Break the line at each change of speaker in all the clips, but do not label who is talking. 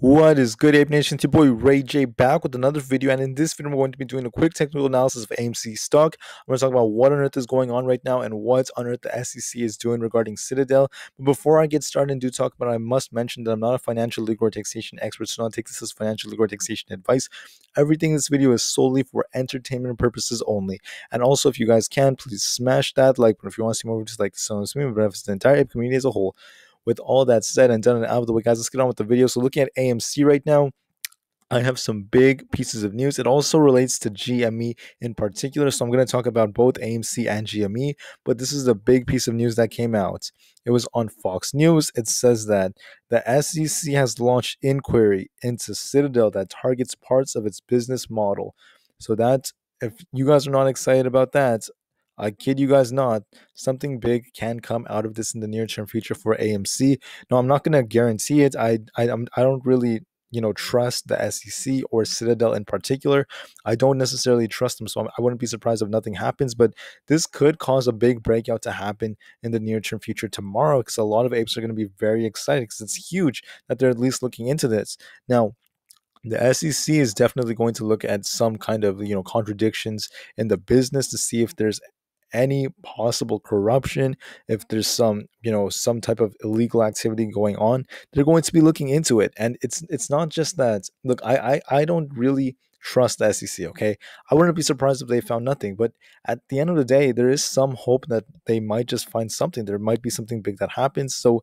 What is good, Ape Nation? It's your boy Rey-Jay back with another video, and in this video, we're going to be doing a quick technical analysis of AMC stock. I'm going to talk about what on earth is going on right now and what on earth the SEC is doing regarding Citadel. But before I get started and do talk about it, I must mention that I'm not a financial legal or taxation expert, so don't take this as financial legal or taxation advice. Everything in this video is solely for entertainment purposes only. And also, if you guys can, please smash that like button if you want to see more videos like this on this but benefits the entire Ape community as a whole with all that said and done and out of the way, guys, let's get on with the video. So, looking at AMC right now, I have some big pieces of news. It also relates to GME in particular. So I'm going to talk about both AMC and GME, but this is the big piece of news that came out. It was on Fox News. It says that the SEC has launched inquiry into Citadel that targets parts of its business model. So that if you guys are not excited about that, I kid you guys not, something big can come out of this in the near term future for AMC. No, I'm not going to guarantee it. I I I'm, I don't really you know trust the SEC or Citadel in particular. I don't necessarily trust them, so I wouldn't be surprised if nothing happens. But this could cause a big breakout to happen in the near term future tomorrow, because a lot of apes are going to be very excited because it's huge that they're at least looking into this now the SEC is definitely going to look at some kind of you know contradictions in the business to see if there's any possible corruption, if there's some, you know, some type of illegal activity going on, they're going to be looking into it. And it's it's not just that. Look, I I, I don't really trust the SEC, okay? I wouldn't be surprised if they found nothing, but at the end of the day, there is some hope that they might just find something. There might be something big that happens. So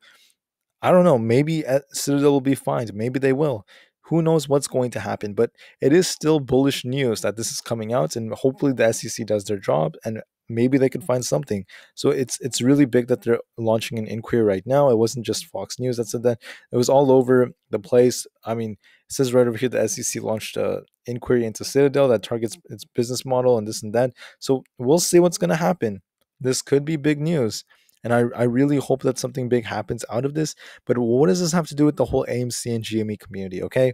I don't know. Maybe uh, Citadel will be fined, Maybe they will. Who knows what's going to happen? But it is still bullish news that this is coming out, and hopefully the SEC does their job and maybe they could find something. So it's it's really big that they're launching an inquiry right now. It wasn't just Fox News that said that; it was all over the place. I mean, it says right over here the SEC launched a inquiry into Citadel that targets its business model and this and that. So we'll see what's going to happen. This could be big news. And I, I really hope that something big happens out of this. But what does this have to do with the whole AMC and GME community? Okay.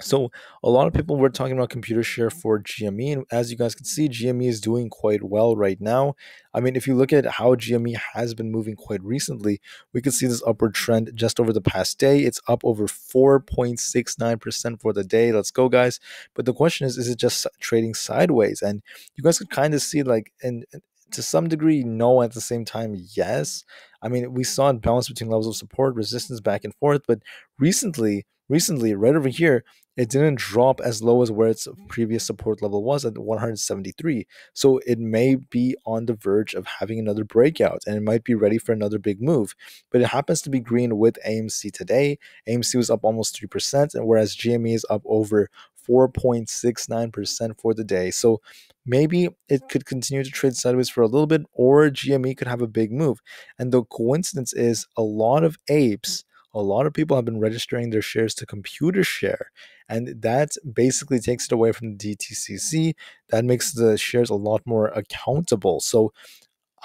So a lot of people were talking about Computershare for GME, and as you guys can see, GME is doing quite well right now. I mean, if you look at how GME has been moving quite recently, we can see this upward trend just over the past day. It's up over 4.69% for the day. Let's go, guys. But the question is, is it just trading sideways? And you guys could kind of see like and to some degree, no. At the same time, yes. I mean, we saw it balance between levels of support, resistance back and forth, but recently, recently, right over here, it didn't drop as low as where its previous support level was at 173. So it may be on the verge of having another breakout and it might be ready for another big move. But it happens to be green with AMC today. AMC was up almost 3%, and whereas GME is up over 4.69% for the day. So maybe it could continue to trade sideways for a little bit, or GME could have a big move. And the coincidence is a lot of apes a lot of people have been registering their shares to Computershare and that basically takes it away from the DTCC. That makes the shares a lot more accountable. So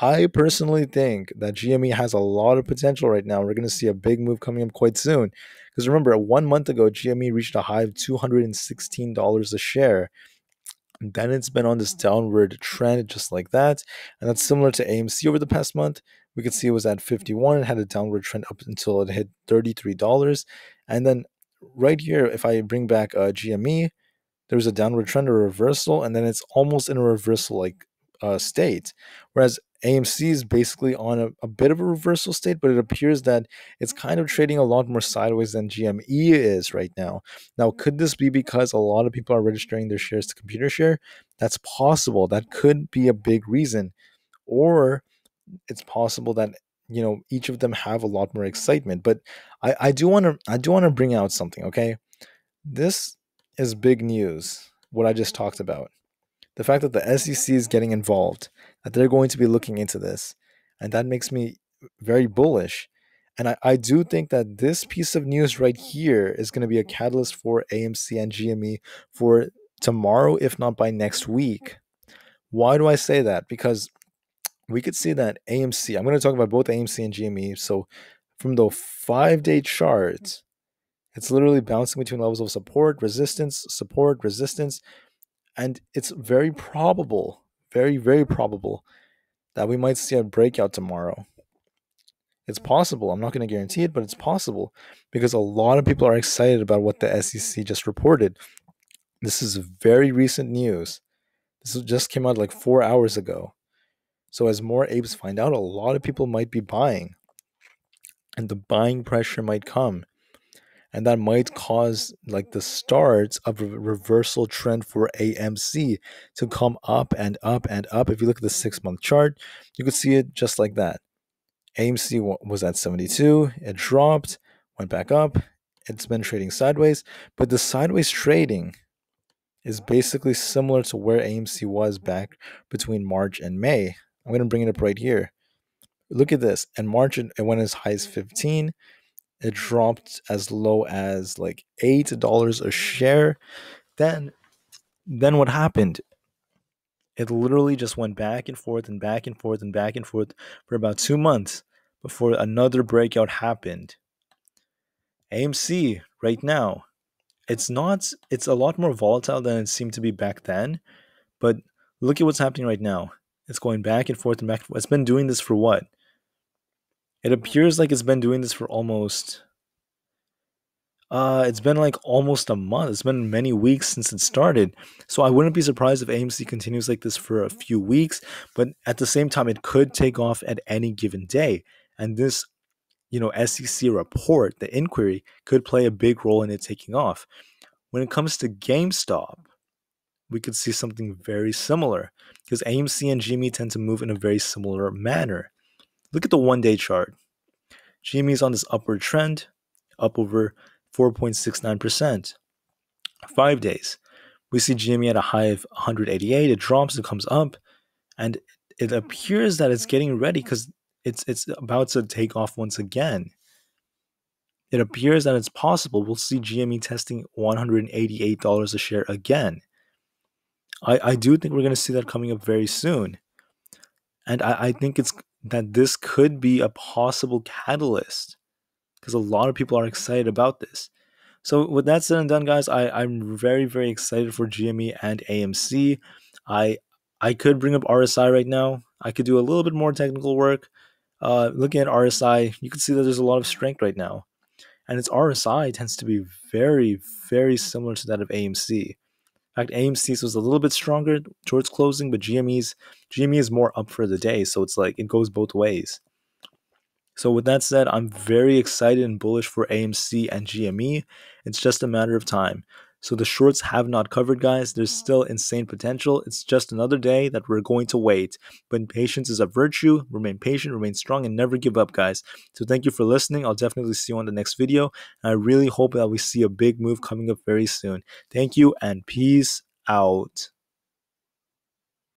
I personally think that GME has a lot of potential right now. We're going to see a big move coming up quite soon. Because remember, one month ago, GME reached a high of $216 a share. And then it's been on this downward trend just like that. And that's similar to AMC over the past month. We could see it was at 51 and had a downward trend up until it hit $33. And then right here, if I bring back uh, GME, there's a downward trend or reversal, and then it's almost in a reversal like uh, state. Whereas AMC is basically on a, a, bit of a reversal state, but it appears that it's kind of trading a lot more sideways than GME is right now. Now, could this be because a lot of people are registering their shares to Computershare That's possible. That could be a big reason. Or it's possible that you know each of them have a lot more excitement but i i do want to i do want to bring out something okay? This is big news what i just talked about. The fact that the sec is getting involved that they're going to be looking into this and that makes me very bullish and I, I do think that this piece of news right here is going to be a catalyst for amc and gme for tomorrow if not by next week. Why do i say that? Because we could see that AMC, I'm going to talk about both AMC and GME. So from the five day hmm. chart, it's literally bouncing between levels of support, resistance, support, resistance. And it's very probable, very, very probable that we might see a breakout tomorrow. It's hmm. possible. I'm not going to guarantee it, but it's possible because a lot of people are excited about what the SEC just reported. This is very recent news. This just came out like four hours ago. So as more apes find out, a lot of people might be buying, and the buying pressure might come, and that might cause like the start of a reversal trend for AMC to come up and up and up. If you look at the six month chart, you could see it just like that. AMC was at 72, it dropped, went back up. It's been trading sideways, but the sideways trading is basically similar to where AMC was back between March and May. I'm going to bring it up right here. Look at this. In March, it went as high as 15. It dropped as low as like $8 a share. Then, then what happened? It literally just went back and forth and back and forth and back and forth for about two months before another breakout happened. AMC right now, it's not, it's a lot more volatile than it seemed to be back then. But look at what's happening right now. It's going back and forth and back. It's been doing this for what? It appears like it's been doing this for almost. Uh, it's been like almost a month. It's been many weeks since it started. So I wouldn't be surprised if AMC continues like this for a few weeks. But at the same time, it could take off at any given day. And this, you know, SEC report, the inquiry, could play a big role in it taking off. When it comes to GameStop, we could see something very similar because AMC and GME tend to move in a very similar manner. Look at the one day chart. GME is on this upward trend, up over 4.69%. Five days, we see GME at a high of 188. It drops, it comes up, and it appears that it's getting ready because it's it's about to take off once again. It appears that it's possible we'll see GME testing $188 a share again. I, I do think we're going to see that coming up very soon. And I, I think it's that this could be a possible catalyst because a lot of people are excited about this. So with that said and done, guys, I, I'm very, very excited for GME and AMC. I I could bring up RSI right now. I could do a little bit more technical work. Uh, looking at RSI, you can see that there's a lot of strength right now. And its RSI tends to be very, very similar to that of AMC fact, AMC's was a little bit stronger towards closing, but GME's GME is more up for the day, so it's like it goes both ways. So with that said, I'm very excited and bullish for AMC and GME. It's just a matter of time. So the shorts have not covered, guys. There's mm. still insane potential. It's just another day that we're going to wait. But patience is a virtue. Remain patient, remain strong, and never give up, guys. So thank you for listening. I'll definitely see you on the next video. And I really hope that we see a big move coming up very soon. Thank you and peace out.